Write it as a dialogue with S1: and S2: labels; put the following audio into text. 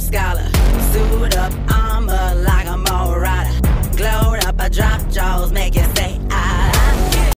S1: Scott.